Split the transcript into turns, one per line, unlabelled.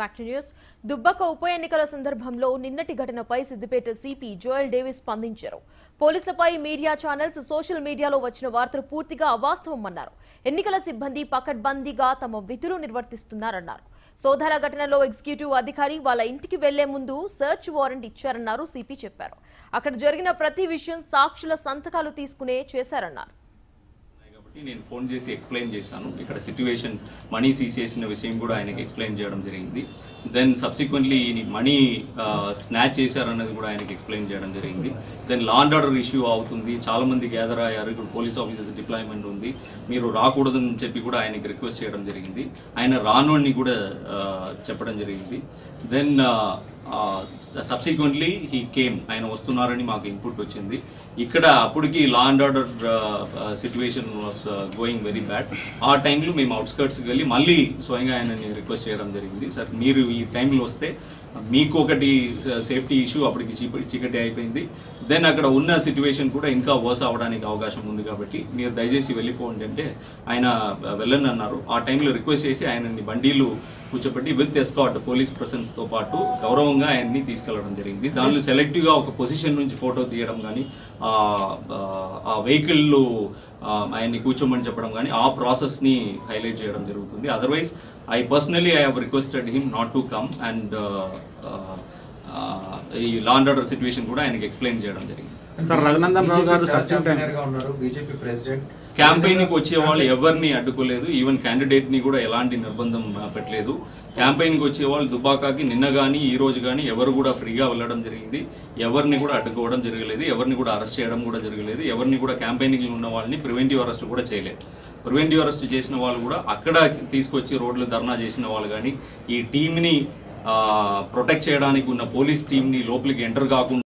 Back to news దుబ్బక ఉప ఎన్నికల సందర్భంలో నిన్నటి ఘటనపై సిద్దిపేట సిపి జోయల్ డేవిస్ స్పందించారు. పోలీసులపై మీడియా ఛానల్స్ సోషల్ మీడియాలో వచ్చిన వార్తలు పూర్తిగా అవాస్తవమన్నారు ఎన్నికల సిబ్బంది పకడ్బందీగా తమ విధులు నిర్వర్తిస్తున్నారన్నారు. సోదాల ఘటనలో ఎగ్జిక్యూటివ్ అధికారి వాళ్ళ ఇంటికి వెళ్ళే ముందు సెర్చ్ వారెంట్ ఇచ్చారన్నారు సిపి చెప్పారు. అక్కడ జరిగిన ప్రతి విషయం సాక్షుల సంతకాలు తీసుకునే చేశారన్నారు.
నేను ఫోన్ చేసి ఎక్స్ప్లెయిన్ చేశాను. ఇక్కడ సిట్యువేషన్ మనీ సీసేసిన విషయం కూడా ఆయనకి ఎక్స్ప్లెయిన్ చేయడం జరిగింది. దెన్ సబ్సిక్వెంట్లీ మనీ స్నాచ్ చేశారన్నది కూడా ఆయనకి ఎక్స్ప్లెయిన్ చేయడం జరిగింది. దెన్ లాండ్ ఆర్డర్ ఇష్యూ అవుతుంది. చాలా మంది గ్యాదర్ అయ్యారు. ఇక్కడ పోలీస్ ఆఫీసర్స్ డిప్లాయ్మెంట్ ఉంది. మీరు రాకూడదని చెప్పి కూడా ఆయనకి రిక్వెస్ట్ చేయడం జరిగింది. ఆయన రాను కూడా చెప్పడం జరిగింది. దెన్ సబ్సిక్వెంట్లీ హీ కేమ్ ఆయన వస్తున్నారని మాకు ఇన్పుట్ వచ్చింది. ఇక్కడ అప్పటికి law and order situation was going very bad ఆ టైంలో మేము అవుట్స్కర్ట్స్కి వెళ్ళి మళ్ళీ స్వయంగా ఆయనని రిక్వెస్ట్ చేయడం జరిగింది. సార్ మీరు ఈ టైంలో వస్తే మీకు ఒకటి సేఫ్టీ ఇష్యూ అప్పటికి చీప చీకటి అయిపోయింది. దెన్ అక్కడ ఉన్న సిచ్యువేషన్ కూడా ఇంకా వర్స్ అవ్వడానికి అవకాశం ఉంది కాబట్టి మీరు దయచేసి వెళ్ళిపోండి అంటే ఆయన వెళ్ళని అన్నారు. ఆ టైంలో రిక్వెస్ట్ చేసి ఆయనని బండీలు కూర్చోబెట్టి విత్ ఎస్కాట్ పోలీస్తో పాటు గౌరవంగా ఆయన్ని తీసుకెళ్ళడం జరిగింది. దానిలో సెలెక్టివ్గా ఒక పొజిషన్ నుంచి ఫోటో తీయడం కానీ ఆ వెహికల్లో ఆయన్ని కూర్చోమని చెప్పడం కానీ ఆ ప్రాసెస్ని హైలైట్ చేయడం జరుగుతుంది. Otherwise I personally I have requested him not to come and ఈ లా అండ్ ఆర్డర్ సిచ్యువేషన్ కూడా ఆయనకి ఎక్స్ప్లెయిన్ చేయడం జరిగింది.
సార్ రఘునందన్ రావు గారు సచిన్
ఉన్నారు. బీజేపీ ప్రెసిడెంట్
క్యాంపెయిన్కి వచ్చే వాళ్ళు ఎవరిని అడ్డుకోలేదు. ఈవెన్ క్యాండిడేట్ని కూడా ఎలాంటి నిర్బంధం పెట్టలేదు. క్యాంపెయిన్కి వచ్చే వాళ్ళు దుబాకాకి నిన్న కానీ ఈ రోజు కానీ ఎవరు కూడా ఫ్రీగా వెళ్ళడం జరిగింది. ఎవరిని కూడా అడ్డుకోవడం జరగలేదు. ఎవరిని కూడా అరెస్ట్ చేయడం కూడా జరగలేదు. ఎవరిని కూడా క్యాంపెయినింగ్ ఉన్న వాళ్ళని ప్రివెంటివ్ అరెస్ట్ కూడా చేయలేదు. ప్రివెంటివ్ అరెస్ట్ చేసిన వాళ్ళు కూడా అక్కడ తీసుకొచ్చి రోడ్లు ధర్నా చేసిన వాళ్ళు కానీ ఈ టీంని ప్రొటెక్ట్ చేయడానికి ఉన్న పోలీస్ టీంని లోపలికి ఎంటర్ కాకుండా